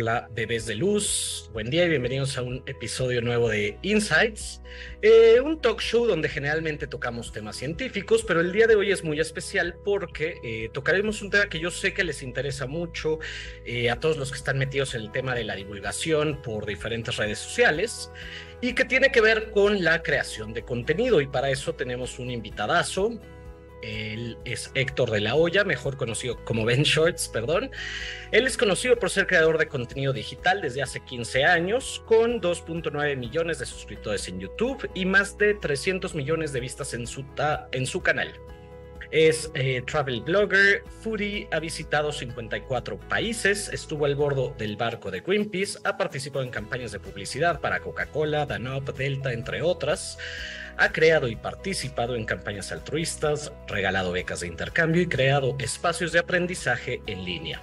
Hola, bebés de luz. Buen día y bienvenidos a un episodio nuevo de Insights, eh, un talk show donde generalmente tocamos temas científicos, pero el día de hoy es muy especial porque eh, tocaremos un tema que yo sé que les interesa mucho eh, a todos los que están metidos en el tema de la divulgación por diferentes redes sociales y que tiene que ver con la creación de contenido. Y para eso tenemos un invitadazo, él es Héctor de la Hoya, mejor conocido como Ben Shorts, perdón. Él es conocido por ser creador de contenido digital desde hace 15 años, con 2.9 millones de suscriptores en YouTube y más de 300 millones de vistas en su, canal. Es eh, travel blogger, foodie, ha visitado 54 países, estuvo al bordo del barco de Greenpeace, ha participado en campañas de publicidad para Coca-Cola, Danone, Delta, entre otras. Ha creado y participado en campañas altruistas, regalado becas de intercambio y creado espacios de aprendizaje en línea.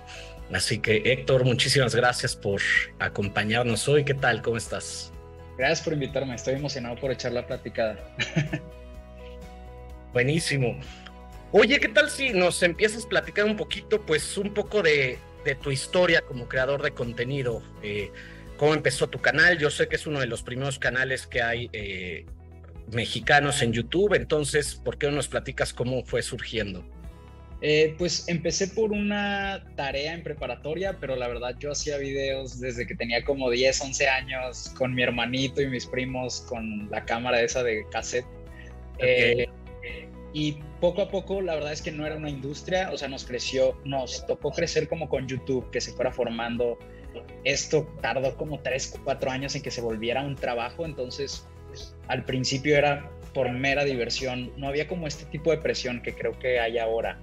Así que Héctor, muchísimas gracias por acompañarnos hoy. ¿Qué tal? ¿Cómo estás? Gracias por invitarme. Estoy emocionado por echar la platicada. Buenísimo. Oye, ¿qué tal si nos empiezas a platicar un poquito, pues un poco de, tu historia como creador de contenido? Eh, ¿Cómo empezó tu canal? Yo sé que es uno de los primeros canales que hay eh, mexicanos en YouTube, entonces, ¿por qué no nos platicas cómo fue surgiendo? Eh, pues empecé por una tarea en preparatoria, pero la verdad yo hacía videos desde que tenía como 10, 11 años con mi hermanito y mis primos con la cámara esa de cassette. Eh, y poco a poco la verdad es que no era una industria, o sea, nos creció, nos tocó crecer como con YouTube, que se fuera formando. Esto tardó como 3, 4 años en que se volviera un trabajo, entonces al principio era por mera diversión, no había como este tipo de presión que creo que hay ahora.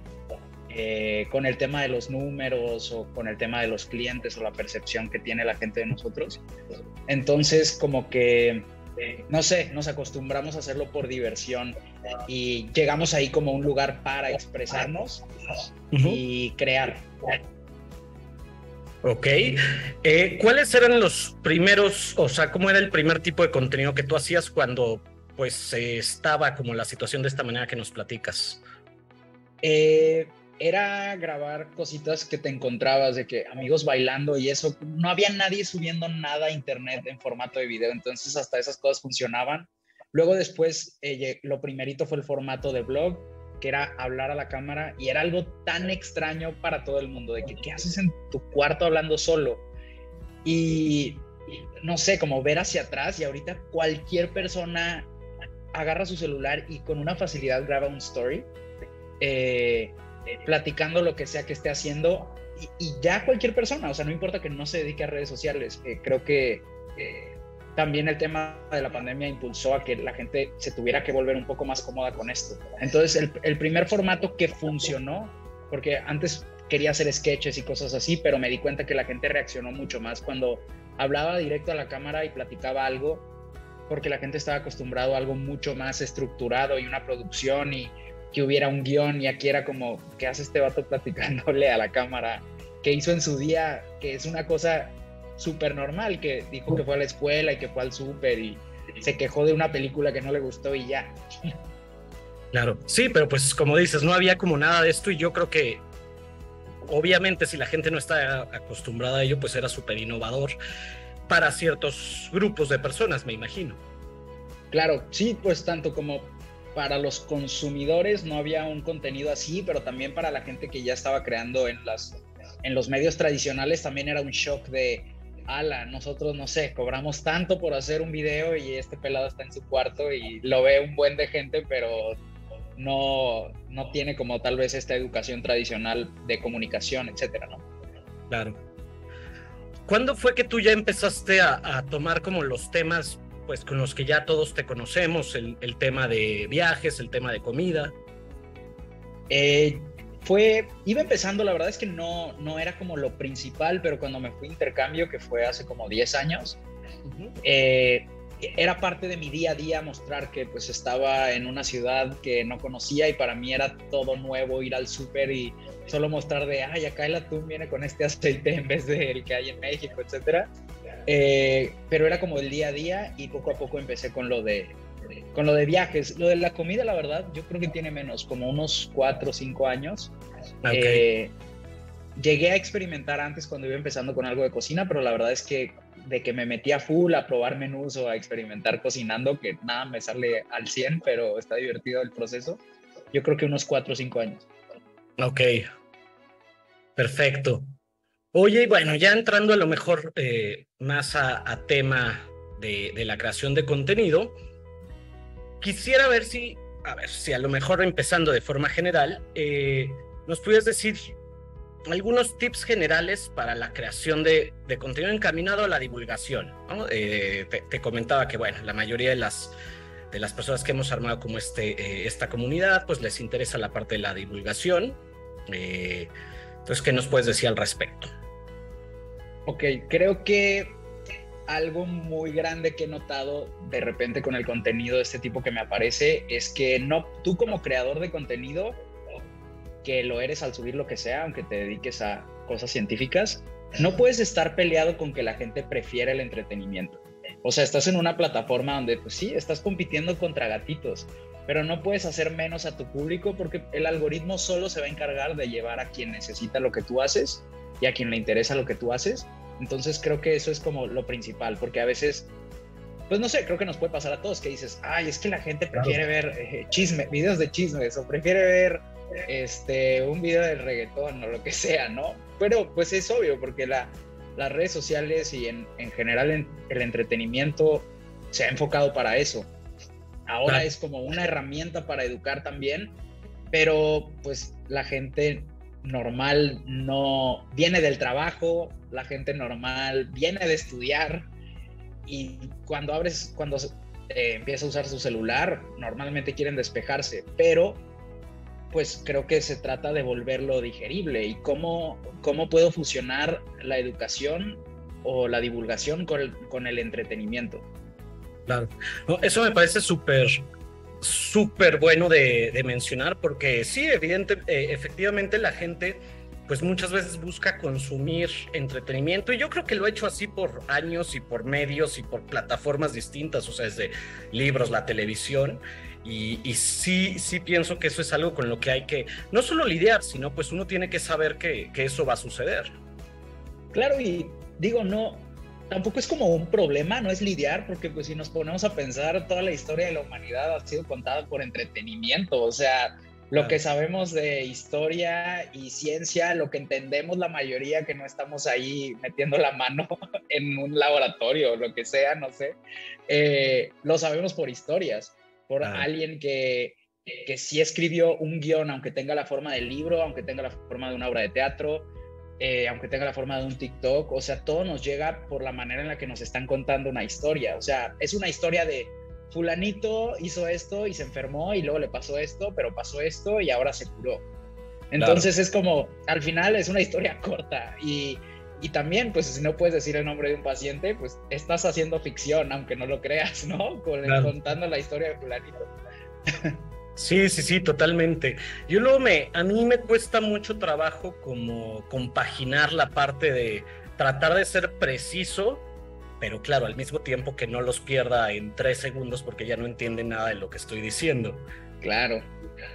Eh, con el tema de los números o con el tema de los clientes o la percepción que tiene la gente de nosotros. Entonces, como que, no sé, nos acostumbramos a hacerlo por diversión y llegamos ahí como un lugar para expresarnos y crear. Ok. Eh, ¿Cuáles eran los primeros, o sea, cómo era el primer tipo de contenido que tú hacías cuando pues estaba como la situación de esta manera que nos platicas? Eh, era grabar cositas que te encontrabas de que amigos bailando y eso. No había nadie subiendo nada a internet en formato de video, entonces hasta esas cosas funcionaban. Luego después, eh, lo primerito fue el formato de blog que era hablar a la cámara y era algo tan extraño para todo el mundo, de que qué haces en tu cuarto hablando solo. Y no sé, como ver hacia atrás y ahorita cualquier persona agarra su celular y con una facilidad graba un story, eh, platicando lo que sea que esté haciendo y, ya cualquier persona, o sea, no importa que no se dedique a redes sociales, eh, creo que... Eh, también el tema de la pandemia impulsó a que la gente se tuviera que volver un poco más cómoda con esto. Entonces, el, primer formato que funcionó, porque antes quería hacer sketches y cosas así, pero me di cuenta que la gente reaccionó mucho más cuando hablaba directo a la cámara y platicaba algo, porque la gente estaba acostumbrado a algo mucho más estructurado y una producción y que hubiera un guion y aquí era como, ¿qué hace este vato platicándole a la cámara? ¿Qué hizo en su día? Que es una cosa súper normal, que dijo que fue a la escuela y que fue al súper y se quejó de una película que no le gustó y ya. Claro, sí, pero pues como dices, no había como nada de esto y yo creo que obviamente si la gente no está acostumbrada a ello, pues era súper innovador para ciertos grupos de personas, me imagino. Claro, sí, pues tanto como para los consumidores no había un contenido así, pero también para la gente que ya estaba creando en las en los medios tradicionales también era un shock de ala, nosotros no sé, cobramos tanto por hacer un video y este pelado está en su cuarto y lo ve un buen de gente, pero no, no tiene como tal vez esta educación tradicional de comunicación, etcétera, ¿no? Claro. ¿Cuándo fue que tú ya empezaste a, tomar como los temas, pues con los que ya todos te conocemos, el, el tema de viajes, el tema de comida? Eh, fue, iba empezando, la verdad es que no, no era como lo principal, pero cuando me fui a intercambio, que fue hace como 10 años, eh, era parte de mi día a día mostrar que pues estaba en una ciudad que no conocía y para mí era todo nuevo ir al súper y solo mostrar de, ay, acá el atún viene con este aceite en vez del que hay en México, etcétera. Eh, pero era como el día a día y poco a poco empecé con lo de con lo de viajes, lo de la comida, la verdad, yo creo que tiene menos, como unos cuatro o cinco años. Eh, llegué a experimentar antes cuando iba empezando con algo de cocina, pero la verdad es que de que me metí a full a probar menús o a experimentar cocinando, que nada me sale al 100, pero está divertido el proceso, yo creo que unos 4 o 5 años. Ok, perfecto. Oye, bueno, ya entrando a lo mejor eh, más a, tema de, de, la creación de contenido, quisiera ver si, a ver, si a lo mejor empezando de forma general, eh, nos pudieras decir algunos tips generales para la creación de, contenido encaminado a la divulgación. Eh, te, comentaba que, bueno, la mayoría de las, de las personas que hemos armado como este, eh, esta comunidad, pues les interesa la parte de la divulgación. Eh, entonces, ¿qué nos puedes decir al respecto? Ok, creo que algo muy grande que he notado de repente con el contenido de este tipo que me aparece es que no, tú como creador de contenido que lo eres al subir lo que sea, aunque te dediques a cosas científicas, no puedes estar peleado con que la gente prefiere el entretenimiento. O sea, estás en una plataforma donde, pues sí, estás compitiendo contra gatitos, pero no puedes hacer menos a tu público porque el algoritmo solo se va a encargar de llevar a quien necesita lo que tú haces y a quien le interesa lo que tú haces. Entonces creo que eso es como lo principal, porque a veces, pues no sé, creo que nos puede pasar a todos que dices, ay, es que la gente prefiere ver eh, chisme, videos de chismes o prefiere ver este, un video de reggaetón o lo que sea, ¿no? Pero pues es obvio, porque la, las redes sociales y en, en general el entretenimiento se ha enfocado para eso. Ahora es como una herramienta para educar también, pero pues la gente normal no viene del trabajo, la gente normal viene de estudiar y cuando abres, cuando eh, empieza a usar su celular, normalmente quieren despejarse, pero pues creo que se trata de volverlo digerible y cómo, cómo puedo fusionar la educación o la divulgación con con el entretenimiento. Claro, eso me parece súper, súper bueno de, mencionar porque sí, evidente, eh, efectivamente la gente pues muchas veces busca consumir entretenimiento y yo creo que lo he hecho así por años y por medios y por plataformas distintas, o sea, desde libros, la televisión y, sí, sí pienso que eso es algo con lo que hay que no solo lidiar, sino pues uno tiene que saber que, que eso va a suceder. Claro, y digo, no, tampoco es como un problema, no es lidiar, porque pues si nos ponemos a pensar, toda la historia de la humanidad ha sido contada por entretenimiento, o sea, lo que sabemos de historia y ciencia, lo que entendemos la mayoría que no estamos ahí metiendo la mano en un laboratorio o lo que sea, no sé, eh, lo sabemos por historias por alguien que, que sí escribió un guion, aunque tenga la forma del libro, aunque tenga la forma de una obra de teatro, eh, aunque tenga la forma de un TikTok, o sea, todo nos llega por la manera en la que nos están contando una historia, o sea, es una historia de fulanito hizo esto y se enfermó y luego le pasó esto, pero pasó esto y ahora se curó. Entonces es como, al final es una historia corta y y también, pues si no puedes decir el nombre de un paciente, pues estás haciendo ficción, aunque no lo creas, ¿no? Contando la historia de fulanito. Sí, sí, sí, totalmente. Yo luego me, a mí me cuesta mucho trabajo como compaginar la parte de tratar de ser preciso, pero claro, al mismo tiempo que no los pierda en tres segundos porque ya no entienden nada de lo que estoy diciendo. Claro.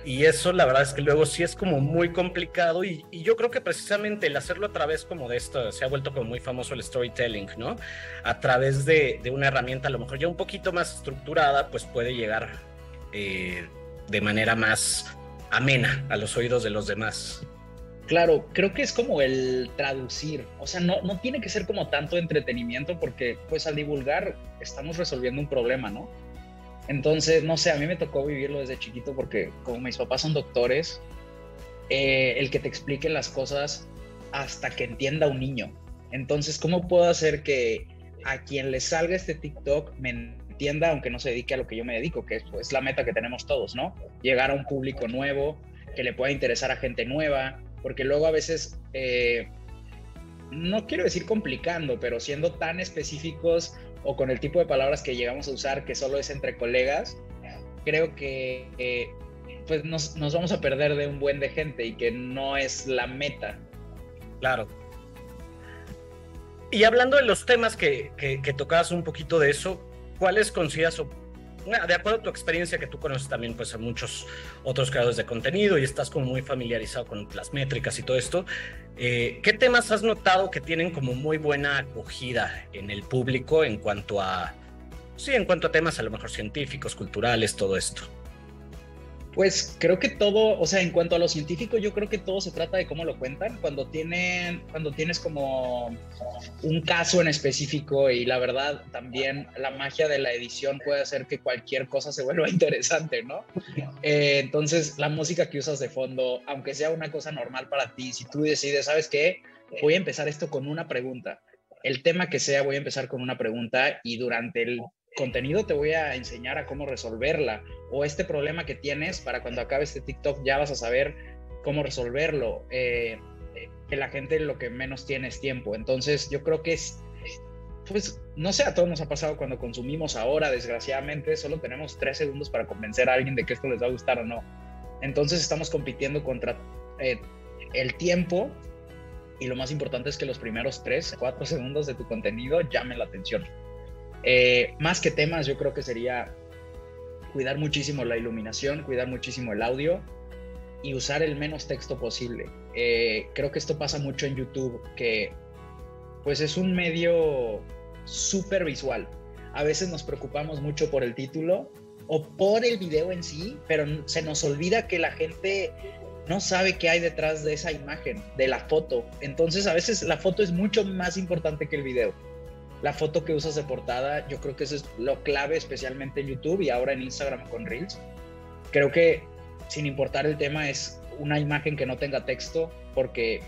Y eso la verdad es que luego sí es como muy complicado y, yo creo que precisamente el hacerlo a través como de esto, se ha vuelto como muy famoso el storytelling, ¿no? A través de, una herramienta a lo mejor ya un poquito más estructurada, pues puede llegar eh, de manera más amena a los oídos de los demás. Claro, creo que es como el traducir, o sea, no, no tiene que ser como tanto entretenimiento porque pues al divulgar estamos resolviendo un problema, ¿no? Entonces, no sé, a mí me tocó vivirlo desde chiquito porque como mis papás son doctores, eh, el que te expliquen las cosas hasta que entienda un niño. Entonces, ¿cómo puedo hacer que a quien le salga este TikTok me entienda, aunque no se dedique a lo que yo me dedico, que es pues, la meta que tenemos todos, ¿no? Llegar a un público nuevo, que le pueda interesar a gente nueva, porque luego a veces, eh, no quiero decir complicando, pero siendo tan específicos o con el tipo de palabras que llegamos a usar que solo es entre colegas, creo que eh, pues nos, vamos a perder de un buen de gente y que no es la meta. Claro. Y hablando de los temas que, que, tocabas un poquito de eso, ¿cuáles consideras de acuerdo a tu experiencia que tú conoces también pues a muchos otros creadores de contenido y estás como muy familiarizado con las métricas y todo esto, eh, ¿qué temas has notado que tienen como muy buena acogida en el público en cuanto a, sí, en cuanto a temas a lo mejor científicos, culturales, todo esto? Pues creo que todo, o sea, en cuanto a lo científico, yo creo que todo se trata de cómo lo cuentan. Cuando tienen, cuando tienes como un caso en específico y la verdad también la magia de la edición puede hacer que cualquier cosa se vuelva interesante, ¿no? Eh, entonces la música que usas de fondo, aunque sea una cosa normal para ti, si tú decides, ¿sabes qué? Voy a empezar esto con una pregunta. El tema que sea, voy a empezar con una pregunta y durante el contenido te voy a enseñar a cómo resolverla o este problema que tienes para cuando acabe este TikTok ya vas a saber cómo resolverlo. Eh, que la gente lo que menos tiene es tiempo. Entonces yo creo que es, pues no sé, a todos nos ha pasado cuando consumimos ahora, desgraciadamente, solo tenemos tres segundos para convencer a alguien de que esto les va a gustar o no. Entonces estamos compitiendo contra eh, el tiempo y lo más importante es que los primeros tres, cuatro segundos de tu contenido llamen la atención. Eh, más que temas, yo creo que sería cuidar muchísimo la iluminación, cuidar muchísimo el audio y usar el menos texto posible. Eh, creo que esto pasa mucho en YouTube, que pues es un medio súper visual. A veces nos preocupamos mucho por el título o por el video en sí, pero se nos olvida que la gente no sabe qué hay detrás de esa imagen, de la foto. Entonces a veces la foto es mucho más importante que el video la foto que usas de portada, yo creo que eso es lo clave, especialmente en YouTube y ahora en Instagram con Reels. Creo que sin importar el tema es una imagen que no tenga texto, porque,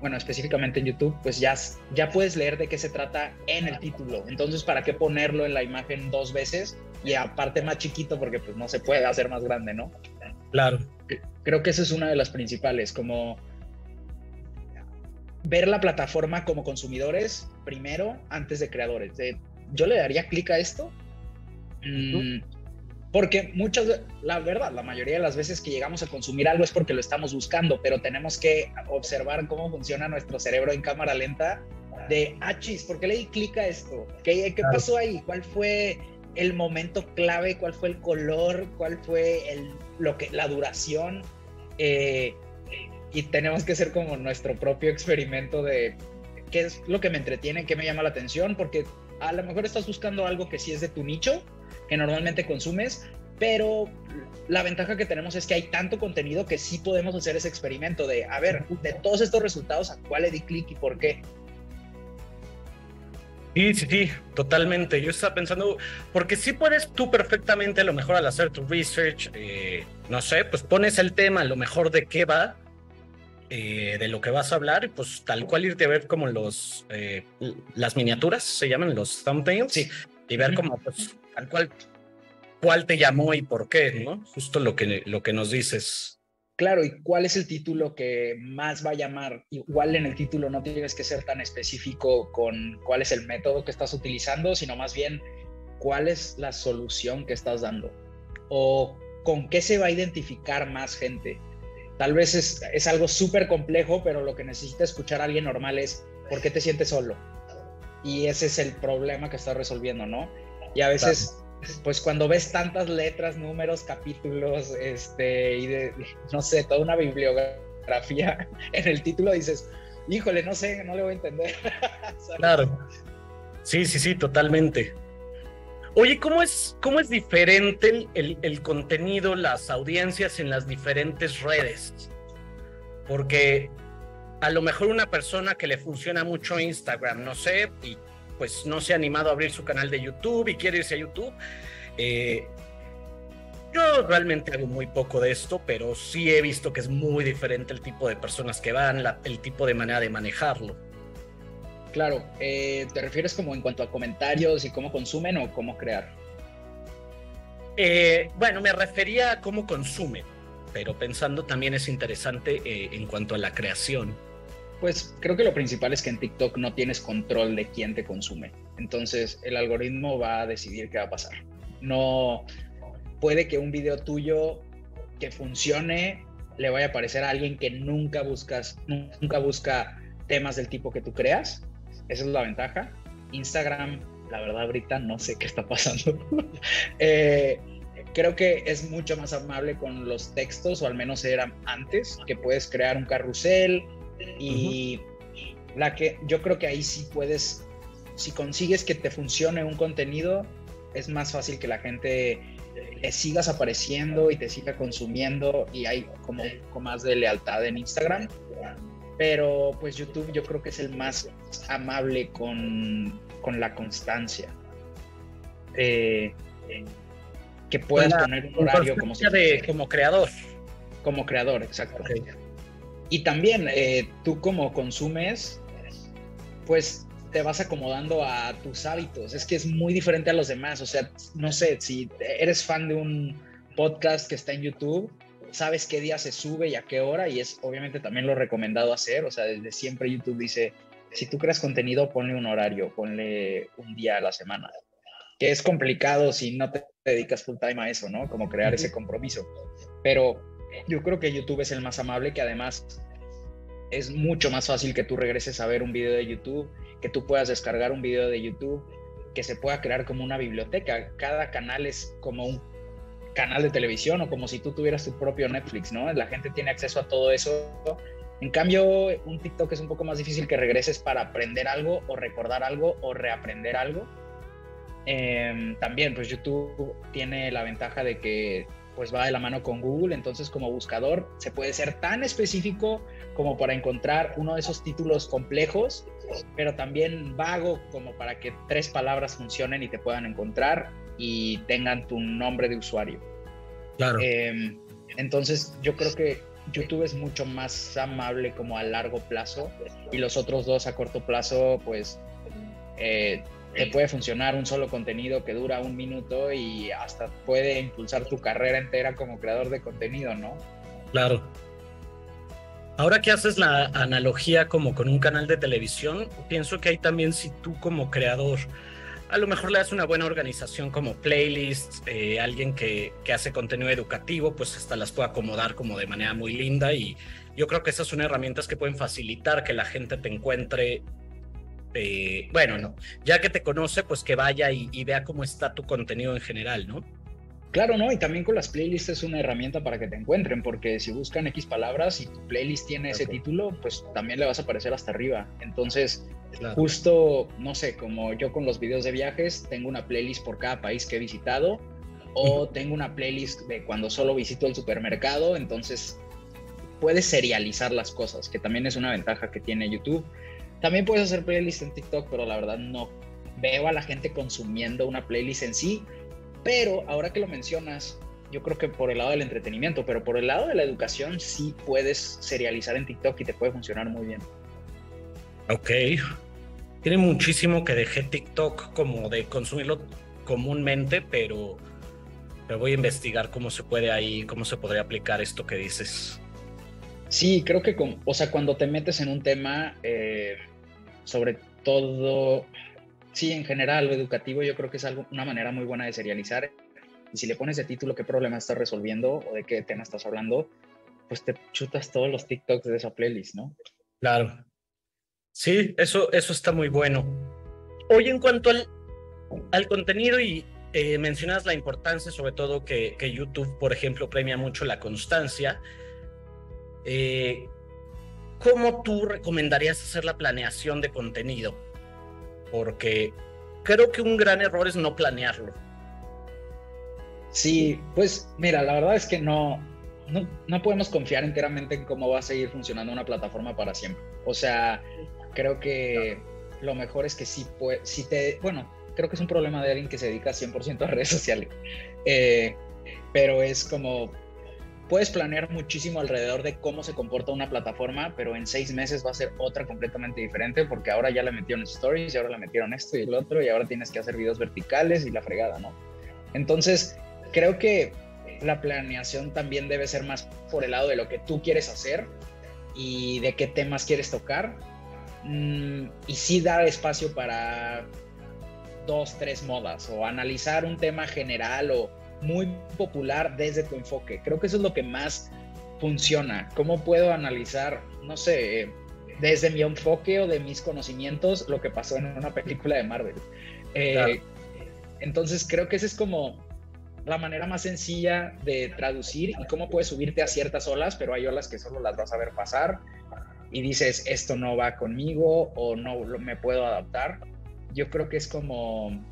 bueno, específicamente en YouTube, pues ya, ya puedes leer de qué se trata en el título. Entonces, ¿para qué ponerlo en la imagen dos veces? Y aparte más chiquito, porque pues no se puede hacer más grande, ¿no? Claro. Creo que esa es una de las principales, como ver la plataforma como consumidores primero antes de creadores. yo le daría clic a esto. Mm, porque muchas, la verdad, la mayoría de las veces que llegamos a consumir algo es porque lo estamos buscando, pero tenemos que observar cómo funciona nuestro cerebro en cámara lenta de, ah, chis, ¿por qué le di clic a esto? ¿Qué, qué pasó ahí? ¿Cuál fue el momento clave? ¿Cuál fue el color? ¿Cuál fue el, lo que, la duración? Eh, y tenemos que hacer como nuestro propio experimento de qué es lo que me entretiene, qué me llama la atención, porque a lo mejor estás buscando algo que sí es de tu nicho, que normalmente consumes, pero la ventaja que tenemos es que hay tanto contenido que sí podemos hacer ese experimento de, a ver, de todos estos resultados, ¿a cuál le di clic y por qué? Sí, sí, sí, totalmente. Yo estaba pensando, porque sí puedes tú perfectamente, a lo mejor al hacer tu research, eh, no sé, pues pones el tema, a lo mejor de qué va, eh, de lo que vas a hablar, pues tal cual irte a ver como los, eh, las miniaturas, se llaman los thumbnails, y ver como pues, tal cual cuál te llamó y por qué, ¿no? Justo lo que, lo que nos dices. Claro, y cuál es el título que más va a llamar. Igual en el título no tienes que ser tan específico con cuál es el método que estás utilizando, sino más bien cuál es la solución que estás dando o con qué se va a identificar más gente. Tal vez es, algo súper complejo, pero lo que necesita escuchar a alguien normal es ¿por qué te sientes solo? Y ese es el problema que estás resolviendo, ¿no? Y a veces, pues cuando ves tantas letras, números, capítulos, este, y de, no sé, toda una bibliografía en el título, dices, híjole, no sé, no le voy a entender. claro. Sí, sí, sí, totalmente. Oye, ¿cómo es, cómo es diferente el, contenido, las audiencias en las diferentes redes? Porque a lo mejor una persona que le funciona mucho Instagram, no sé, y pues no se ha animado a abrir su canal de YouTube y quiere irse a YouTube. Eh, yo realmente hago muy poco de esto, pero sí he visto que es muy diferente el tipo de personas que van, el tipo de manera de manejarlo. Claro, eh, ¿te refieres como en cuanto a comentarios y cómo consumen o cómo crear? Eh, bueno, me refería a cómo consumen, pero pensando también es interesante eh, en cuanto a la creación. Pues creo que lo principal es que en TikTok no tienes control de quién te consume. Entonces el algoritmo va a decidir qué va a pasar. No puede que un video tuyo que funcione le vaya a aparecer a alguien que nunca buscas, nunca busca temas del tipo que tú creas esa es la ventaja. Instagram la verdad ahorita no sé qué está pasando. Eh, creo que es mucho más amable con los textos, o al menos era antes, que puedes crear un carrusel y la que yo creo que ahí sí puedes, si consigues que te funcione un contenido, es más fácil que la gente eh, sigas apareciendo y te siga consumiendo y hay como un poco más de lealtad en Instagram. Pero pues YouTube yo creo que es el más amable con, con la constancia. Eh, que puedas poner un horario como si de, como creador. Como creador, exacto. Y también eh, tú como consumes, pues te vas acomodando a tus hábitos. Es que es muy diferente a los demás. O sea, no sé, si eres fan de un podcast que está en YouTube, sabes qué día se sube y a qué hora, y es obviamente también lo recomendado hacer. O sea, desde siempre YouTube dice, si tú creas contenido, ponle un horario, ponle un día a la semana que es complicado si no te dedicas full time a eso, ¿no? Como crear ese compromiso. Pero yo creo que YouTube es el más amable, que además es mucho más fácil que tú regreses a ver un video de YouTube, que tú puedas descargar un video de YouTube, que se pueda crear como una biblioteca. Cada canal es como un canal de televisión o como si tú tuvieras tu propio Netflix, ¿no? La gente tiene acceso a todo eso. En cambio, un TikTok es un poco más difícil que regreses para aprender algo o recordar algo o reaprender algo Em, también, pues YouTube tiene la ventaja de que pues va de la mano con Google, entonces como buscador se puede ser tan específico como para encontrar uno de esos títulos complejos, pero también vago como para que tres palabras funcionen y te puedan encontrar y tengan tu nombre de usuario. Claro. Em, entonces yo creo que YouTube es mucho más amable como a largo plazo y los otros dos a corto plazo pues eh, te puede funcionar un solo contenido que dura un minuto y hasta puede impulsar tu carrera entera como creador de contenido, ¿no? Claro. Ahora que haces la analogía como con un canal de televisión, pienso que hay también si tú como creador a lo mejor le das una buena organización como playlists, eh, alguien que, que, hace contenido educativo, pues hasta las puede acomodar como de manera muy linda y yo creo que esas son herramientas que pueden facilitar que la gente te encuentre eh, bueno, no, ya que te conoce, pues que vaya y, vea cómo está tu contenido en general, ¿no? Claro, ¿no? Y también con las playlists es una herramienta para que te encuentren, porque si buscan X palabras y tu playlist tiene ese título, pues también le vas a aparecer hasta arriba. Entonces, justo, no sé, como yo con los videos de viajes, tengo una playlist por cada país que he visitado, o tengo una playlist de cuando solo visito el supermercado, entonces puedes serializar las cosas, que también es una ventaja que tiene YouTube. También puedes hacer playlist en TikTok, pero la verdad no veo a la gente consumiendo una playlist en sí. Pero ahora que lo mencionas, yo creo que por el lado del entretenimiento, pero por el lado de la educación sí puedes serializar en TikTok y te puede funcionar muy bien. Ok. Tiene muchísimo que dejé TikTok como de consumirlo comúnmente, pero, pero voy a investigar cómo se puede ahí, cómo se podría aplicar esto que dices. Sí, creo que, o sea, cuando te metes en un tema, eh, sobre todo, sí, en general, lo educativo yo creo que es algo, una manera muy buena de serializar. Y si le pones de título qué problema estás resolviendo o de qué tema estás hablando, pues te chutas todos los TikToks de esa playlist, ¿no? Claro. Sí, eso, eso está muy bueno. Hoy en cuanto al, al contenido y eh, mencionas la importancia, sobre todo que, que, YouTube, por ejemplo, premia mucho la constancia. Eh, ¿cómo tú recomendarías hacer la planeación de contenido? Porque creo que un gran error es no planearlo. Sí, pues mira, la verdad es que no, no, podemos confiar enteramente en cómo va a seguir funcionando una plataforma para siempre. O sea, creo que lo mejor es que sí, si te, bueno, creo que es un problema de alguien que se dedica 100% a redes sociales, eh, pero es como puedes planear muchísimo alrededor de cómo se comporta una plataforma, pero en seis meses va a ser otra completamente diferente porque ahora ya le metieron stories y ahora le metieron esto y el otro y ahora tienes que hacer videos verticales y la fregada, ¿no? Entonces, creo que la planeación también debe ser más por el lado de lo que tú quieres hacer y de qué temas quieres tocar. Mm, y sí dar espacio para dos, tres modas o analizar un tema general o muy popular desde tu enfoque. Creo que eso es lo que más funciona. ¿Cómo puedo analizar, no sé, desde mi enfoque o de mis conocimientos lo que pasó en una película de Marvel? Eh, entonces creo que esa es como la manera más sencilla de traducir y cómo puedes subirte a ciertas olas, pero hay olas que solo las vas a ver pasar y dices, esto no va conmigo o no me puedo adaptar. Yo creo que es como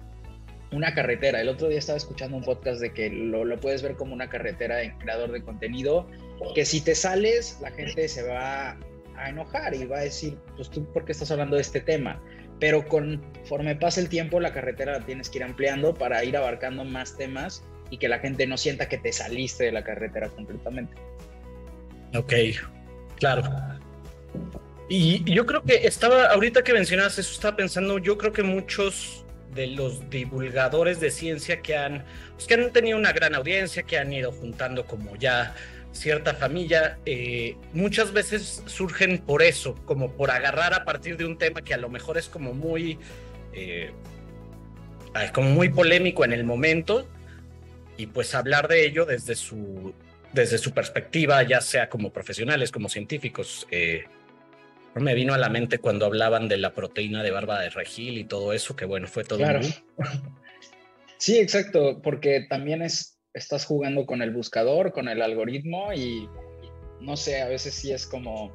una carretera. El otro día estaba escuchando un podcast de que lo, puedes ver como una carretera en creador de contenido, que si te sales, la gente se va a enojar y va a decir, pues tú, ¿por qué estás hablando de este tema? Pero conforme pasa el tiempo, la carretera la tienes que ir ampliando para ir abarcando más temas y que la gente no sienta que te saliste de la carretera completamente. Ok, claro. Y yo creo que estaba, ahorita que mencionas eso, estaba pensando, yo creo que muchos de los divulgadores de ciencia que han, pues, que han tenido una gran audiencia, que han ido juntando como ya cierta familia, eh, muchas veces surgen por eso, como por agarrar a partir de un tema que a lo mejor es como muy, eh, como muy polémico en el momento, y pues hablar de ello desde su, desde su perspectiva, ya sea como profesionales, como científicos. Eh, me vino a la mente cuando hablaban de la proteína de barba de regil y todo eso, que bueno, fue todo. Claro. Sí, exacto, porque también es, estás jugando con el buscador, con el algoritmo y no sé, a veces sí es como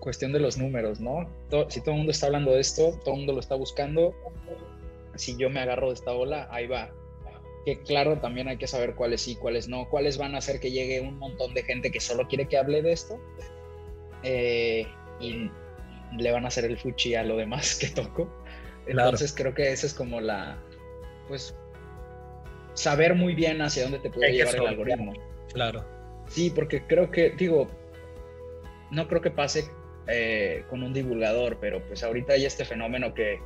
cuestión de los números, ¿no? si todo el mundo está hablando de esto, todo el mundo lo está buscando, si yo me agarro de esta ola, ahí va. Que claro, también hay que saber cuáles sí, cuáles no, cuáles van a hacer que llegue un montón de gente que solo quiere que hable de esto. Eh, y le van a hacer el fuchi a lo demás que toco. Entonces creo que esa es como la, pues, saber muy bien hacia dónde te puede llevar el algoritmo. Claro. Sí, porque creo que, digo, no creo que pase eh, con un divulgador, pero pues ahorita hay este fenómeno que,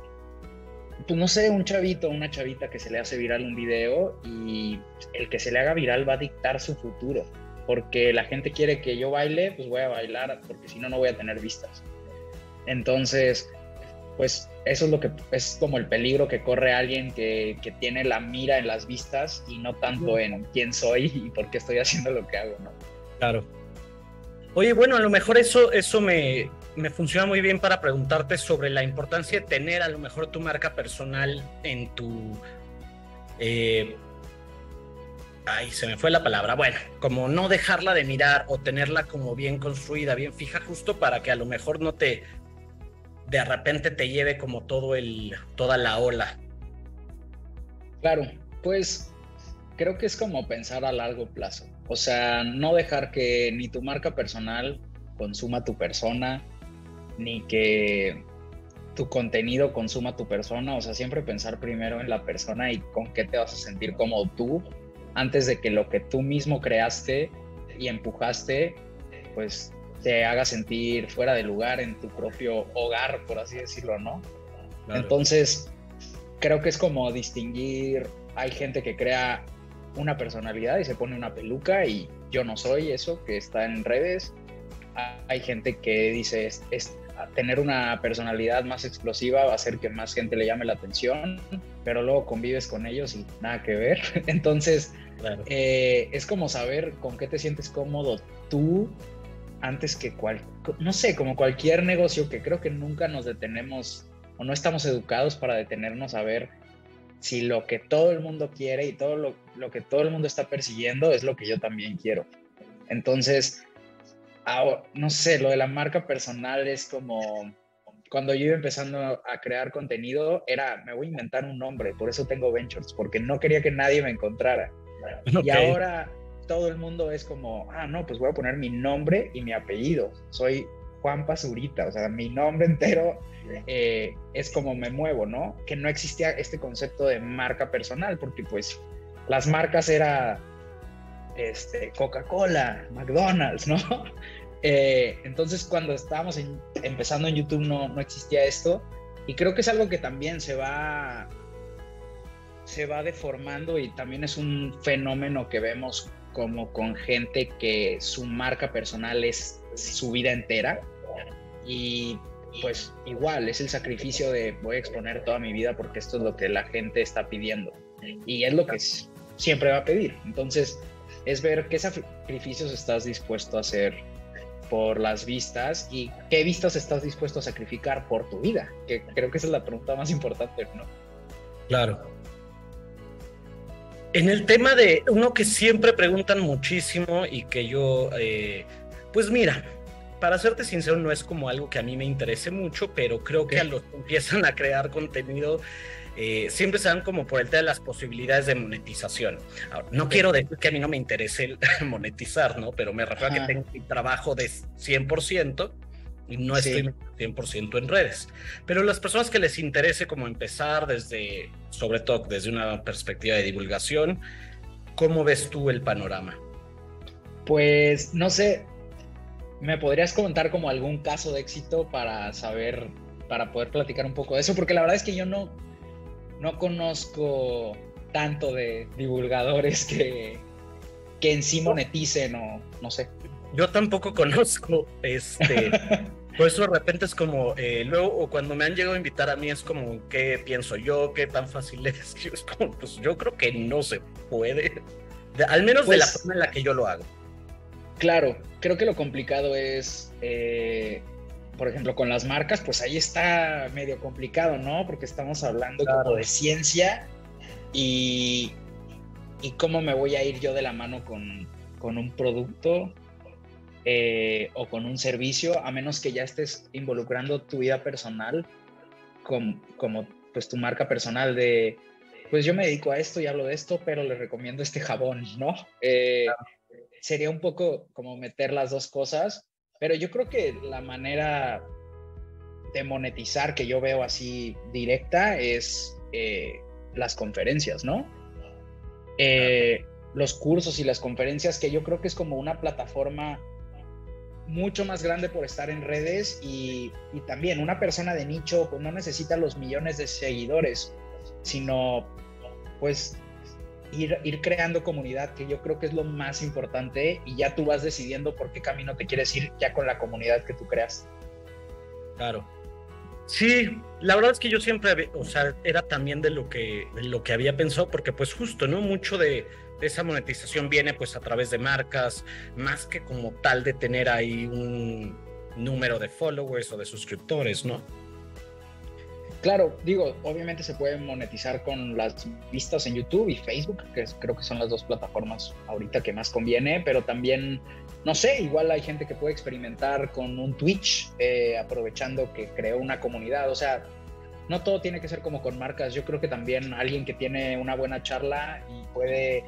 pues no sé, un chavito, una chavita que se le hace viral un video y el que se le haga viral va a dictar su futuro. Porque la gente quiere que yo baile, pues voy a bailar, porque si no, no voy a tener vistas. Entonces, pues eso es lo que es como el peligro que corre alguien que, tiene la mira en las vistas y no tanto en quién soy y por qué estoy haciendo lo que hago, ¿no? Claro. Oye, bueno, a lo mejor eso, eso me, me funciona muy bien para preguntarte sobre la importancia de tener a lo mejor tu marca personal en tu... Eh, ay, se me fue la palabra. Bueno, como no dejarla de mirar o tenerla como bien construida, bien fija, justo para que a lo mejor no te de repente te lleve como todo el, toda la ola. Claro, pues creo que es como pensar a largo plazo. O sea, no dejar que ni tu marca personal consuma tu persona, ni que tu contenido consuma tu persona. O sea, siempre pensar primero en la persona y con qué te vas a sentir como tú, antes de que lo que tú mismo creaste y empujaste, pues te haga sentir fuera de lugar en tu propio hogar, por así decirlo, ¿no? Entonces, creo que es como distinguir, hay gente que crea una personalidad y se pone una peluca y yo no soy eso que está en redes. Hay gente que dice, es, tener una personalidad más explosiva va a hacer que más gente le llame la atención, pero luego convives con ellos y nada que ver. Entonces, eh, es como saber con qué te sientes cómodo tú antes que cual, no sé, como cualquier negocio que creo que nunca nos detenemos o no estamos educados para detenernos a ver si lo que todo el mundo quiere y todo lo, lo que todo el mundo está persiguiendo es lo que yo también quiero. Entonces, no sé, lo de la marca personal es como cuando yo iba empezando a crear contenido, era, me voy a inventar un nombre, por eso tengo Ventures, porque no quería que nadie me encontrara. Y ahora todo el mundo es como, ah, no, pues voy a poner mi nombre y mi apellido. Soy Juan Pazurita, o sea, mi nombre entero eh, es como me muevo, ¿no? Que no existía este concepto de marca personal, porque pues las marcas era este, Coca-Cola, McDonald's, ¿no? Eh, entonces cuando estábamos empezando en YouTube no, no existía esto y creo que es algo que también se va se va deformando y también es un fenómeno que vemos como con gente que su marca personal es su vida entera y pues igual es el sacrificio de voy a exponer toda mi vida porque esto es lo que la gente está pidiendo y es lo que siempre va a pedir. Entonces es ver qué sacrificios estás dispuesto a hacer por las vistas y qué vistas estás dispuesto a sacrificar por tu vida, que creo que esa es la pregunta más importante, ¿no? Claro. En el tema de uno que siempre preguntan muchísimo y que yo, eh, pues mira, para serte sincero, no es como algo que a mí me interese mucho, pero creo que a los que empiezan a crear contenido eh, siempre se dan como por el tema de las posibilidades de monetización. no quiero decir que a mí no me interese monetizar, ¿no? Pero me refiero a que tengo un trabajo de 100% y no estoy 100% en redes. Pero las personas que les interese como empezar desde, sobre todo desde una perspectiva de divulgación, ¿cómo ves tú el panorama? Pues no sé, ¿me podrías comentar como algún caso de éxito para saber, para poder platicar un poco de eso? Porque la verdad es que yo no, no conozco tanto de divulgadores que, que en sí moneticen o no sé. Yo tampoco conozco, este, por eso de repente es como, eh, luego, o cuando me han llegado a invitar a mí es como, ¿qué pienso yo? ¿Qué tan fácil es? Es como, pues yo creo que no se puede, al menos de la pues forma en la que yo lo hago. Claro, creo que lo complicado es eh, por ejemplo, con las marcas, pues ahí está medio complicado, ¿no? Porque estamos hablando como de ciencia y, y cómo me voy a ir yo de la mano con, con un producto eh, o con un servicio, a menos que ya estés involucrando tu vida personal como, como pues tu marca personal de, pues yo me dedico a esto y hablo de esto, pero le recomiendo este jabón, ¿no? Eh, sería un poco como meter las dos cosas pero yo creo que la manera de monetizar que yo veo así directa es eh, las conferencias, ¿no? Eh, los cursos y las conferencias, que yo creo que es como una plataforma mucho más grande por estar en redes y, y, también una persona de nicho pues no necesita los millones de seguidores, sino pues ir, creando comunidad, que yo creo que es lo más importante y ya tú vas decidiendo por qué camino te quieres ir ya con la comunidad que tú creas. Claro. Sí, la verdad es que yo siempre, o sea, era también de lo que, lo que había pensado, porque pues justo, ¿no? Mucho de esa monetización viene pues a través de marcas, más que como tal de tener ahí un número de followers o de suscriptores, ¿no? Claro, digo, obviamente se puede monetizar con las vistas en YouTube y Facebook, que creo que son las dos plataformas ahorita que más conviene, pero también, no sé, igual hay gente que puede experimentar con un Twitch, eh, aprovechando que creó una comunidad, o sea, no todo tiene que ser como con marcas, yo creo que también alguien que tiene una buena charla y puede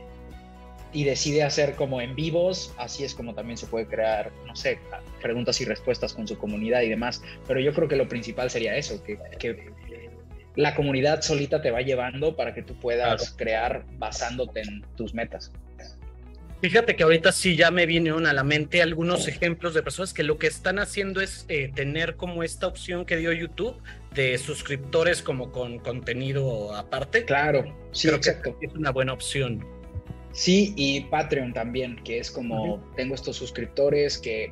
y decide hacer como en vivos, así es como también se puede crear, no sé, preguntas y respuestas con su comunidad y demás. Pero yo creo que lo principal sería eso, que, que la comunidad solita te va llevando para que tú puedas crear basándote en tus metas. Fíjate que ahorita sí ya me vinieron a la mente algunos ejemplos de personas que lo que están haciendo es eh, tener como esta opción que dio YouTube de suscriptores como con contenido aparte. Claro, sí, exacto. es una buena opción. Sí, y Patreon también, que es como tengo estos suscriptores que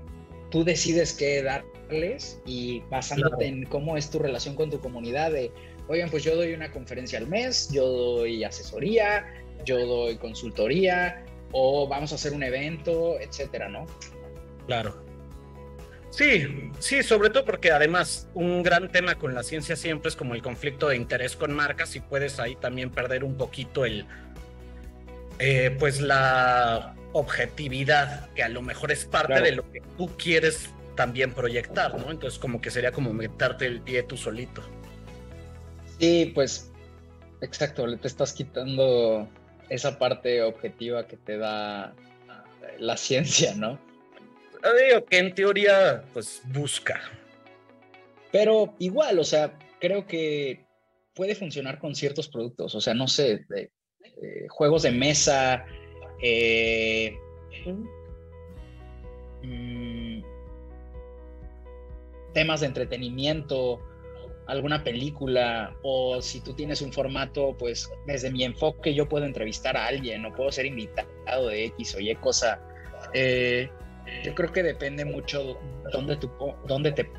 tú decides qué darles y basándote en cómo es tu relación con tu comunidad de oigan, pues yo doy una conferencia al mes, yo doy asesoría, yo doy consultoría, o vamos a hacer un evento, etcétera, ¿no? Claro. Sí, sí, sobre todo porque además un gran tema con la ciencia siempre es como el conflicto de interés con marcas y puedes ahí también perder un poquito el, eh, pues la objetividad, que a lo mejor es parte de lo que tú quieres también proyectar, ¿no? Entonces como que sería como meterte el pie tú solito. Sí, pues exacto, le te estás quitando esa parte objetiva que te da la ciencia, ¿no? Digo que en teoría, pues busca. Pero igual, o sea, creo que puede funcionar con ciertos productos, o sea, no sé, juegos de mesa, eh, mm, temas de entretenimiento, alguna película o si tú tienes un formato, pues desde mi enfoque yo puedo entrevistar a alguien o puedo ser invitado de X o Y cosa. Eh, yo creo que depende mucho dónde, tú, dónde te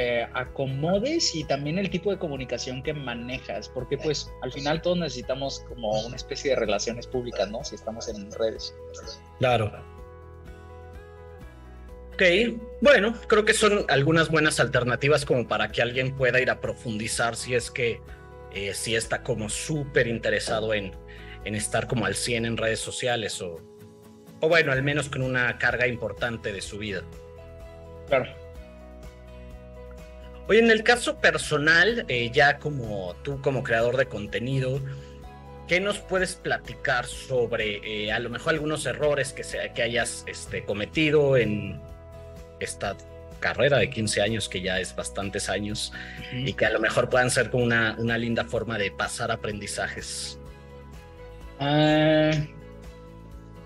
eh, acomodes y también el tipo de comunicación que manejas, porque pues al final todos necesitamos como una especie de relaciones públicas, ¿no? Si estamos en redes. Claro. Ok, bueno, creo que son algunas buenas alternativas como para que alguien pueda ir a profundizar si es que eh, sí está como súper interesado en, en estar como al 100 en redes sociales o, o bueno, al menos con una carga importante de su vida. Claro. Oye, en el caso personal, eh, ya como tú como creador de contenido, ¿qué nos puedes platicar sobre eh, a lo mejor algunos errores que, sea, que hayas este, cometido en esta carrera de 15 años, que ya es bastantes años, y que a lo mejor puedan ser como una, una linda forma de pasar aprendizajes? Ah,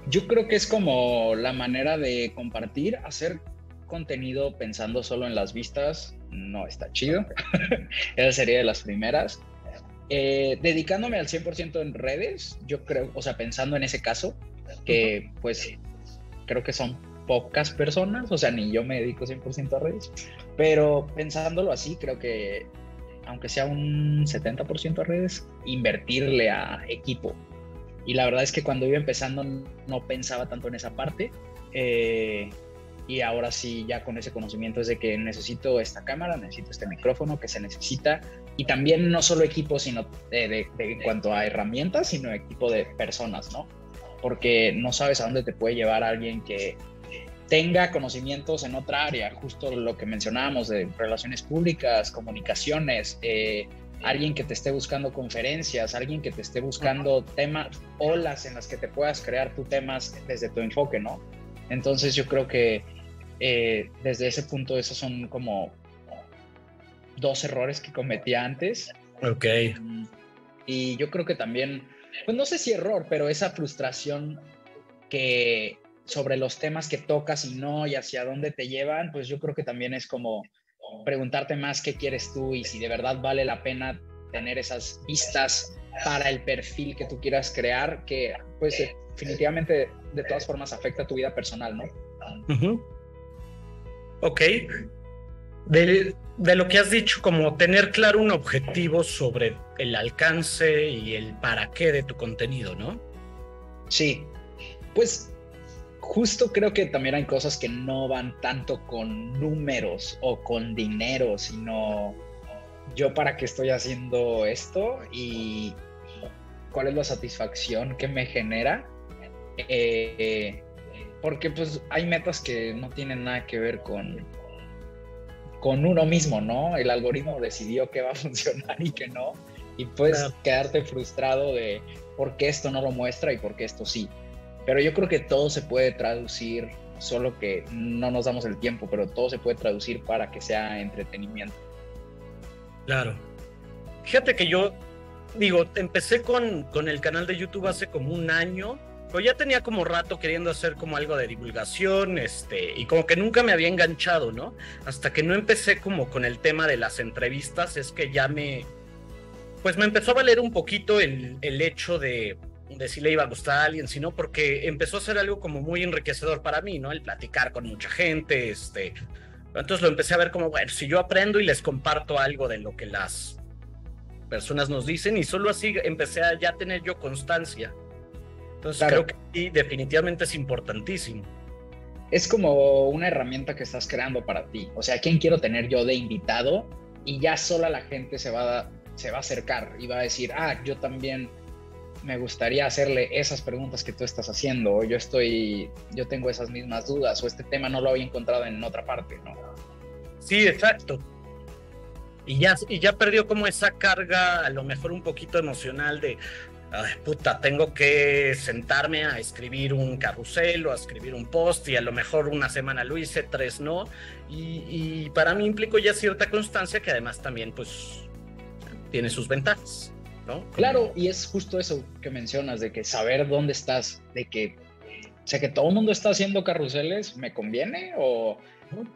yo creo que es como la manera de compartir, hacer contenido pensando solo en las vistas, no está chido. Esa sería de las primeras. Eh, dedicándome al 100% en redes, yo creo, o sea, pensando en ese caso, que pues creo que son pocas personas, o sea, ni yo me dedico 100% a redes, pero pensándolo así, creo que aunque sea un 70% a redes, invertirle a equipo. Y la verdad es que cuando iba empezando no pensaba tanto en esa parte. Eh, y ahora sí ya con ese conocimiento es de que necesito esta cámara, necesito este micrófono que se necesita y también no solo equipo sino de, en cuanto a herramientas, sino equipo de personas, ¿no? Porque no sabes a dónde te puede llevar alguien que tenga conocimientos en otra área, justo lo que mencionábamos de relaciones públicas, comunicaciones, eh, alguien que te esté buscando conferencias, alguien que te esté buscando temas, olas en las que te puedas crear tus temas desde tu enfoque, ¿no? Entonces yo creo que eh, desde ese punto esos son como dos errores que cometí antes. Ok. Y yo creo que también, pues no sé si error, pero esa frustración que sobre los temas que tocas y no y hacia dónde te llevan, pues yo creo que también es como preguntarte más qué quieres tú y si de verdad vale la pena tener esas vistas para el perfil que tú quieras crear, que pues definitivamente de todas formas afecta a tu vida personal, ¿no? Ok. De, de, lo que has dicho, como tener claro un objetivo sobre el alcance y el para qué de tu contenido, ¿no? Sí. Pues justo creo que también hay cosas que no van tanto con números o con dinero, sino yo para qué estoy haciendo esto y cuál es la satisfacción que me genera eh, porque pues hay metas que no tienen nada que ver con, con uno mismo, ¿no? El algoritmo decidió que va a funcionar y que no. Y puedes quedarte frustrado de por qué esto no lo muestra y por qué esto sí. Pero yo creo que todo se puede traducir, solo que no nos damos el tiempo, pero todo se puede traducir para que sea entretenimiento. Claro. Fíjate que yo, digo, empecé con, con el canal de YouTube hace como un año pero ya tenía como rato queriendo hacer como algo de divulgación, este, y como que nunca me había enganchado, ¿no? Hasta que no empecé como con el tema de las entrevistas, es que ya me, pues me empezó a valer un poquito el, el hecho de, de si le iba a gustar a alguien, sino porque empezó a ser algo como muy enriquecedor para mí, ¿no? El platicar con mucha gente, este. Entonces lo empecé a ver como, bueno, si yo aprendo y les comparto algo de lo que las personas nos dicen, y solo así empecé a ya tener yo constancia entonces creo que sí, definitivamente es importantísimo. Es como una herramienta que estás creando para ti. O sea, ¿quién quiero tener yo de invitado? Y ya sola la gente se va, a, se va a acercar y va a decir, ah, yo también me gustaría hacerle esas preguntas que tú estás haciendo, o yo estoy, yo tengo esas mismas dudas, o este tema no lo había encontrado en otra parte, ¿no? Sí, exacto. Y ya, y ya perdió como esa carga, a lo mejor un poquito emocional de, ay, puta, tengo que sentarme a escribir un carrusel o a escribir un post y a lo mejor una semana lo hice, tres no. Y, para mí implicó ya cierta constancia que además también pues tiene sus ventajas, ¿no? Claro, y es justo eso que mencionas, de que saber dónde estás, de que, o sea, que todo el mundo está haciendo carruseles, ¿me conviene? O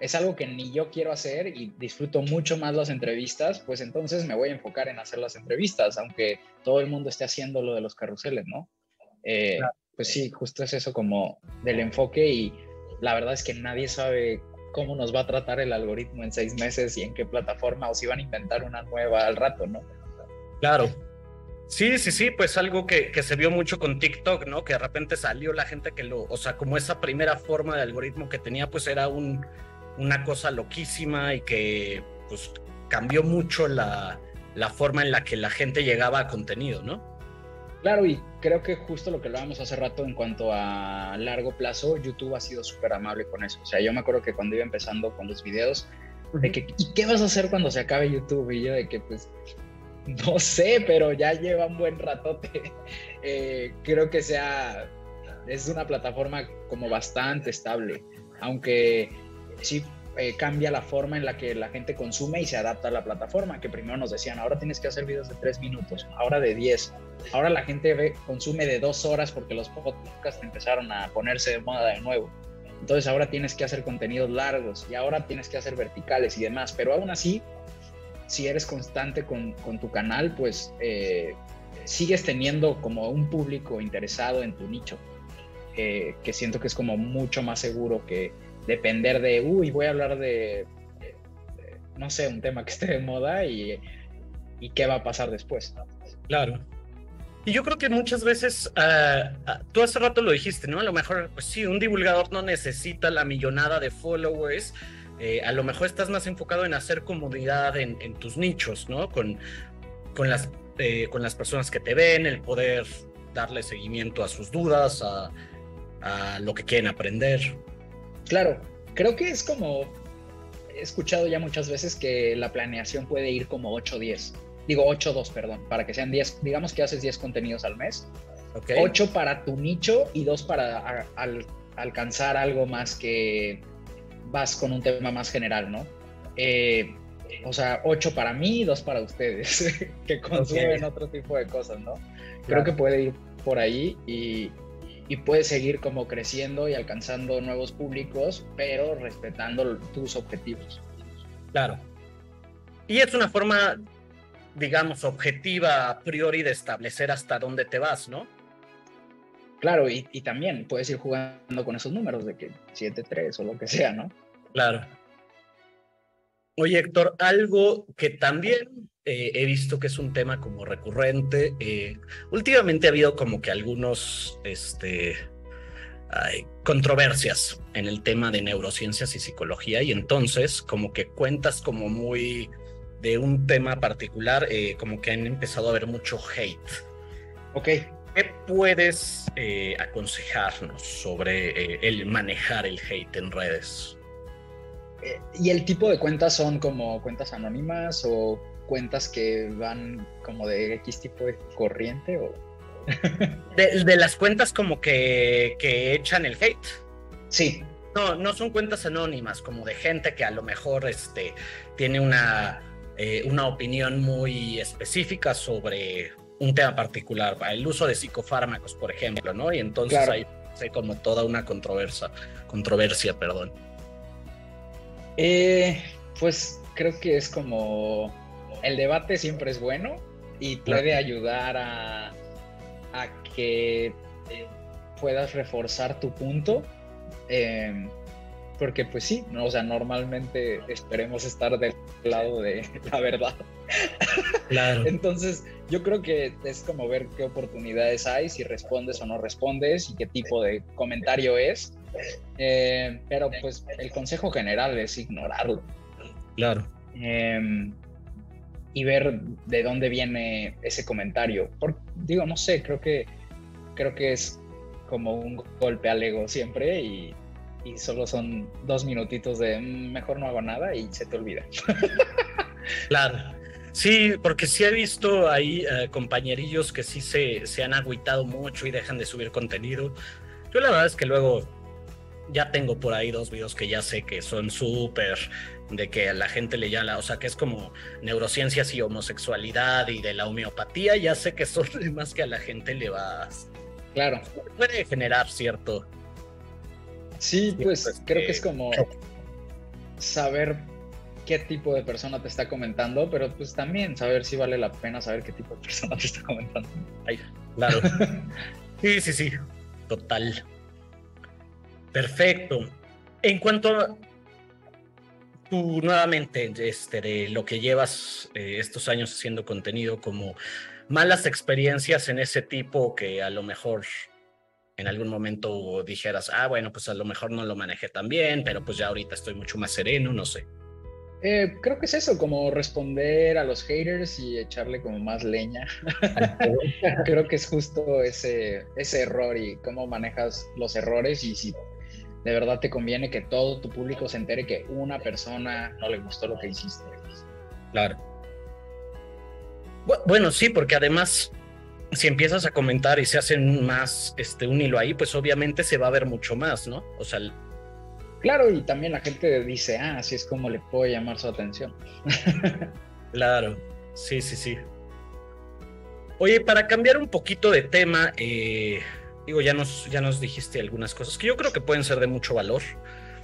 es algo que ni yo quiero hacer y disfruto mucho más las entrevistas, pues entonces me voy a enfocar en hacer las entrevistas, aunque todo el mundo esté haciendo lo de los carruseles, ¿no? Eh, pues sí, justo es eso como del enfoque y la verdad es que nadie sabe cómo nos va a tratar el algoritmo en seis meses y en qué plataforma o si van a inventar una nueva al rato, ¿no? Claro. Sí, sí, sí, pues algo que, que, se vio mucho con TikTok, ¿no? Que de repente salió la gente que lo, o sea, como esa primera forma de algoritmo que tenía, pues era un, una cosa loquísima y que pues cambió mucho la, la forma en la que la gente llegaba a contenido, ¿no? Claro, y creo que justo lo que hablábamos hace rato en cuanto a largo plazo, YouTube ha sido súper amable con eso. O sea, yo me acuerdo que cuando iba empezando con los videos, de que, ¿y qué vas a hacer cuando se acabe YouTube? Y yo de que, pues, no sé, pero ya lleva un buen ratote. Eh, creo que sea, es una plataforma como bastante estable, aunque sí eh, cambia la forma en la que la gente consume y se adapta a la plataforma, que primero nos decían, ahora tienes que hacer videos de tres minutos, ahora de diez, ahora la gente ve, consume de dos horas porque los podcasts empezaron a ponerse de moda de nuevo. Entonces ahora tienes que hacer contenidos largos y ahora tienes que hacer verticales y demás, pero aún así, si eres constante con, con tu canal, pues eh, sigues teniendo como un público interesado en tu nicho, eh, que siento que es como mucho más seguro que depender de, uy, voy a hablar de, no sé, un tema que esté de moda y, qué va a pasar después. Claro. Y yo creo que muchas veces, uh, tú hace rato lo dijiste, ¿no? A lo mejor, pues sí, un divulgador no necesita la millonada de followers. Eh, a lo mejor estás más enfocado en hacer comunidad en, tus nichos, ¿no? Con, con, las, eh, con las personas que te ven, el poder darle seguimiento a sus dudas, a lo que quieren aprender. Claro, creo que es como, he escuchado ya muchas veces que la planeación puede ir como 8-10. Digo 8-2, perdón, para que sean 10, digamos que haces 10 contenidos al mes. Okay. 8 para tu nicho y 2 para alcanzar algo más que vas con un tema más general, ¿no? Eh, o sea, 8 para mí y 2 para ustedes, que consumen otro tipo de cosas, ¿no? Creo que puede ir por ahí y, y puedes seguir como creciendo y alcanzando nuevos públicos, pero respetando tus objetivos. Claro. Y es una forma, digamos, objetiva a priori de establecer hasta dónde te vas, ¿no? Claro, y, y también puedes ir jugando con esos números de que 7-3 o lo que sea, ¿no? Claro. Oye, Héctor, algo que también eh, he visto que es un tema como recurrente. Eh, últimamente ha habido como que algunos, este, controversias en el tema de neurociencias y psicología y entonces como que cuentas como muy de un tema particular, eh, como que han empezado a haber mucho hate. Ok. ¿Qué puedes aconsejarnos sobre el manejar el hate en redes? ¿Y el tipo de cuentas son como cuentas anónimas o cuentas que van como de X tipo de corriente o... de, las cuentas como que, que echan el hate. Sí. No, no son cuentas anónimas, como de gente que a lo mejor este, tiene una, eh, una opinión muy específica sobre un tema particular, el uso de psicofármacos, por ejemplo, ¿no? Y entonces hay, hay, como toda una controversia, controversia, perdón. Eh, pues creo que es como el debate siempre es bueno y puede ayudar a, que eh, puedas reforzar tu punto. Em, porque pues sí, ¿no? o sea, normalmente esperemos estar del lado de la verdad. Claro. Entonces, yo creo que es como ver qué oportunidades hay, si respondes o no respondes y qué tipo de comentario es. Eh, pero pues el consejo general es ignorarlo. Claro. Eh, y ver de dónde viene ese comentario. Por, digo, no sé, creo que, creo que es como un golpe al ego siempre y, y solo son dos minutitos de mm, mejor no hago nada y se te olvida. Claro. Sí, porque sí he visto ahí eh, compañerillos que sí se, se han agüitado mucho y dejan de subir contenido. Yo la verdad es que luego ya tengo por ahí dos videos que ya sé que son súper de que a la gente le llama, o sea, que es como neurociencias y homosexualidad y de la homeopatía, ya sé que son más que a la gente le va. Claro. Puede generar cierto. Sí, pues creo que es como saber qué tipo de persona te está comentando, pero pues también saber si vale la pena saber qué tipo de persona te está comentando. Ay, claro. sí, sí, sí. Total. Perfecto. En cuanto a tú nuevamente, este, de lo que llevas eh, estos años haciendo contenido, como malas experiencias en ese tipo que a lo mejor en algún momento dijeras, ah, bueno, pues a lo mejor no lo manejé tan bien, pero pues ya ahorita estoy mucho más sereno, no sé. Eh, creo que es eso, como responder a los haters y echarle como más leña. creo que es justo ese, ese error y cómo manejas los errores y si de verdad te conviene que todo tu público se entere que una persona no le gustó lo que hiciste. Claro. Bueno, sí, porque además si empiezas a comentar y se hacen más este un hilo ahí, pues obviamente se va a ver mucho más, ¿no? O sea, claro, y también la gente dice, ah, así es como le puedo llamar su atención. claro, sí, sí, sí. Oye, para cambiar un poquito de tema, eh, digo, ya nos, ya nos dijiste algunas cosas que yo creo que pueden ser de mucho valor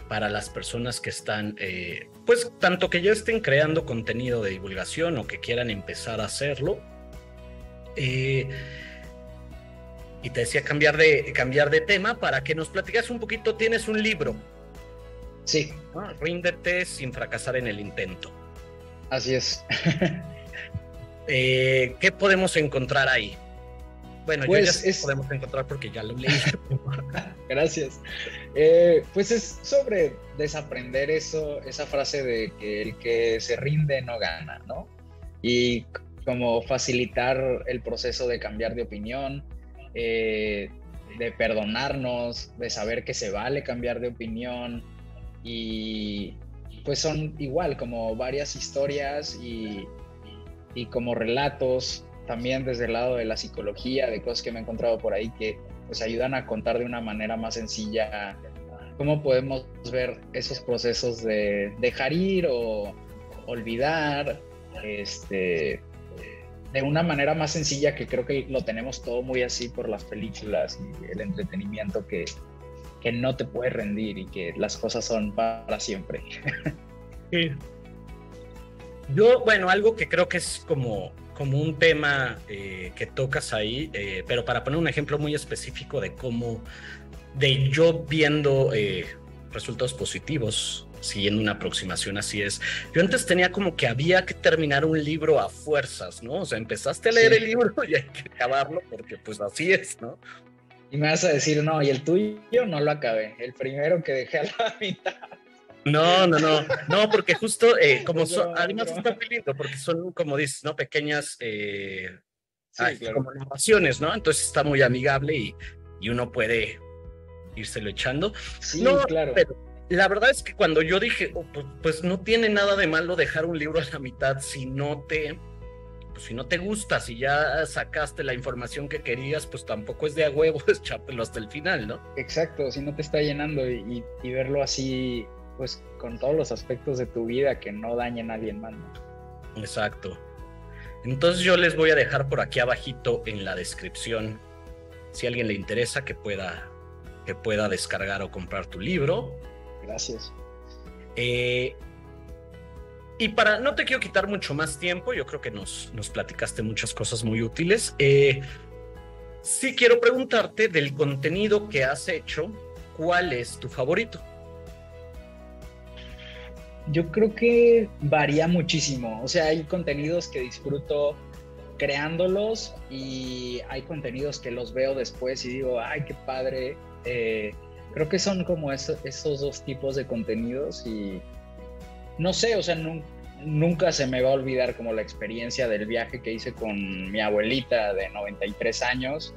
para las personas que están, eh, pues tanto que ya estén creando contenido de divulgación o que quieran empezar a hacerlo. Eh, y te decía cambiar de, cambiar de tema para que nos platicas un poquito. Tienes un libro. Sí. Ríndete sin fracasar en el intento. Así es. Eh, ¿Qué podemos encontrar ahí? Bueno, pues ya podemos encontrar porque ya lo leí. Gracias. Eh, pues es sobre desaprender eso, esa frase de que el que se rinde no gana, ¿no? Y como facilitar el proceso de cambiar de opinión, eh, de perdonarnos, de saber que se vale cambiar de opinión y pues son igual como varias historias y, y como relatos también desde el lado de la psicología, de cosas que me he encontrado por ahí que pues ayudan a contar de una manera más sencilla cómo podemos ver esos procesos de dejar ir o olvidar, este, de una manera más sencilla que creo que lo tenemos todo muy así por las películas y el entretenimiento que, que no te puede rendir y que las cosas son para siempre. Yo, bueno, algo que creo que es como como un tema eh, que tocas ahí, eh, pero para poner un ejemplo muy específico de cómo, de yo viendo eh, resultados positivos, siguiendo una aproximación así es. Yo antes tenía como que había que terminar un libro a fuerzas, ¿no? O sea, empezaste a leer el libro y hay que acabarlo porque pues así es, ¿no? Y me vas a decir, no, y el tuyo no lo acabé, el primero que dejé a la mitad. No, no, no, no, porque justo eh, como son, además está muy lindo, porque son, como dices, ¿no? Pequeñas eh, como narraciones, ¿no? Entonces está muy amigable y, y uno puede írselo echando. Sí, no, claro. Pero la verdad es que cuando yo dije, oh, pues, pues, no tiene nada de malo dejar un libro a la mitad si no te, pues si no te gusta, si ya sacaste la información que querías, pues tampoco es de a huevo echártelo hasta el final, ¿no? Exacto, si no te está llenando y, y verlo así pues con todos los aspectos de tu vida que no dañen a alguien más. Exacto. Entonces yo les voy a dejar por aquí abajito en la descripción, si a alguien le interesa, que pueda, que pueda descargar o comprar tu libro. Gracias. Eh, y para, no te quiero quitar mucho más tiempo, yo creo que nos, nos platicaste muchas cosas muy útiles. Eh, sí quiero preguntarte del contenido que has hecho, ¿cuál es tu favorito? Yo creo que varía muchísimo. O sea, hay contenidos que disfruto creándolos y hay contenidos que los veo después y digo, ay, qué padre. Eh, creo que son como esos dos tipos de contenidos y no sé, o sea, nunca se me va a olvidar como la experiencia del viaje que hice con mi abuelita de 93 años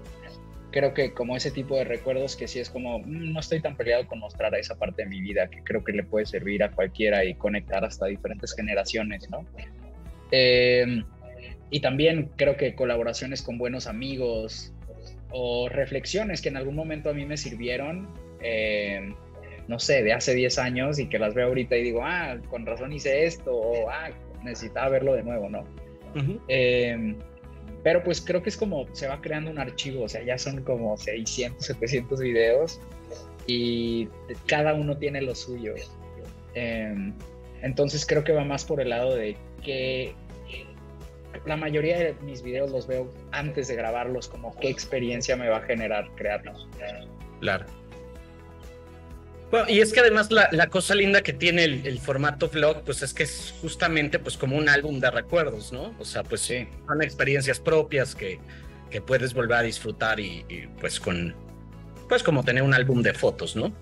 creo que como ese tipo de recuerdos que sí es como, mm, no estoy tan peleado con mostrar a esa parte de mi vida que creo que le puede servir a cualquiera y conectar hasta diferentes generaciones, ¿no? Em, y también creo que colaboraciones con buenos amigos o reflexiones que en algún momento a mí me sirvieron, em, no sé, de hace 10 años y que las veo ahorita y digo, ah, con razón hice esto, o ah, necesitaba verlo de nuevo, ¿no? Pero pues creo que es como se va creando un archivo, o sea, ya son como 600, 700 videos y cada uno tiene lo suyo. Em, entonces creo que va más por el lado de que la mayoría de mis videos los veo antes de grabarlos, como qué experiencia me va a generar crearlos. Claro y es que además la, cosa linda que tiene el, formato vlog, pues es que es justamente pues como un álbum de recuerdos, ¿no? O sea, pues sí. son experiencias propias que, que puedes volver a disfrutar y, pues con, pues como tener un álbum de fotos, ¿no?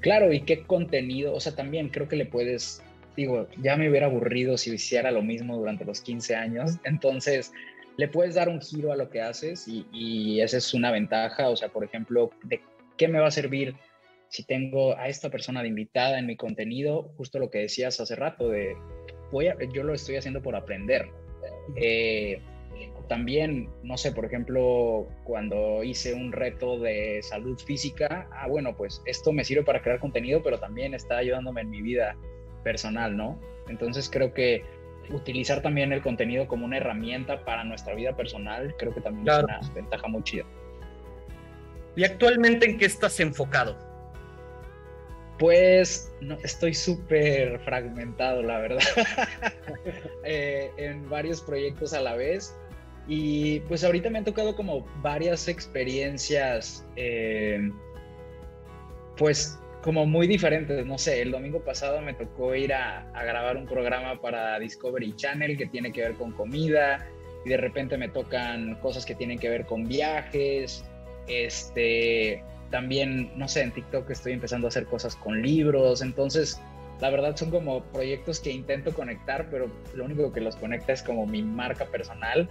Claro, y qué contenido, o sea, también creo que le puedes digo, ya me hubiera aburrido si hiciera lo mismo durante los 15 años. Entonces, le puedes dar un giro a lo que haces y, y esa es una ventaja. O sea, por ejemplo, ¿de qué me va a servir si tengo a esta persona de invitada en mi contenido? Justo lo que decías hace rato, de voy a, yo lo estoy haciendo por aprender. Eh, también, no sé, por ejemplo, cuando hice un reto de salud física, ah, bueno, pues esto me sirve para crear contenido, pero también está ayudándome en mi vida personal, ¿no? Entonces creo que utilizar también el contenido como una herramienta para nuestra vida personal, creo que también es una ventaja muy chida. ¿Y actualmente en qué estás enfocado? Pues no, estoy súper fragmentado, la verdad, eh, en varios proyectos a la vez. Y pues ahorita me han tocado como varias experiencias, eh, pues como muy diferentes. No sé, el domingo pasado me tocó ir a, a, grabar un programa para Discovery Channel que tiene que ver con comida y de repente me tocan cosas que tienen que ver con viajes. Este, también, no sé, en TikTok estoy empezando a hacer cosas con libros. Entonces, la verdad son como proyectos que intento conectar, pero lo único que los conecta es como mi marca personal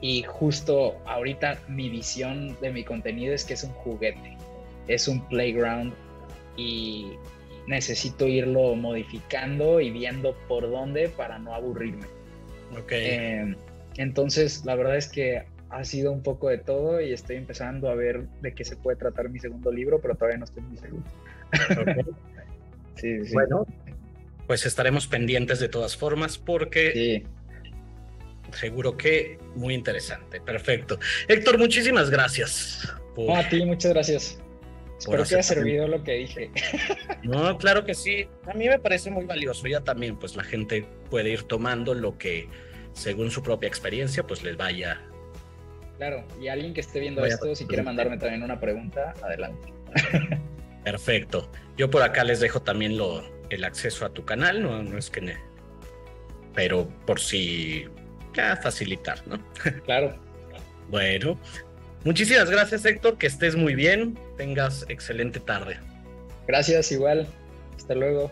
y justo ahorita mi visión de mi contenido es que es un juguete, es un playground y necesito irlo modificando y viendo por dónde para no aburrirme. Okay. Eh, entonces, la verdad es que ha sido un poco de todo y estoy empezando a ver de qué se puede tratar mi segundo libro, pero todavía no estoy muy seguro. Okay. sí, sí. Bueno, pues estaremos pendientes de todas formas porque sí seguro que muy interesante. Perfecto. Héctor, muchísimas gracias. Por, a ti, muchas gracias. Espero que haya servido lo que dije. No, claro que sí. A mí me parece muy valioso. Ya también, pues la gente puede ir tomando lo que, según su propia experiencia, pues les vaya. Claro, y alguien que esté viendo esto, si quiere mandarme también una pregunta, adelante. Perfecto. Yo por acá les dejo también lo, el acceso a tu canal, no, no es que... Pero por si facilitar, ¿no? Claro. bueno, muchísimas gracias Héctor, que estés muy bien, tengas excelente tarde. Gracias, igual. Hasta luego.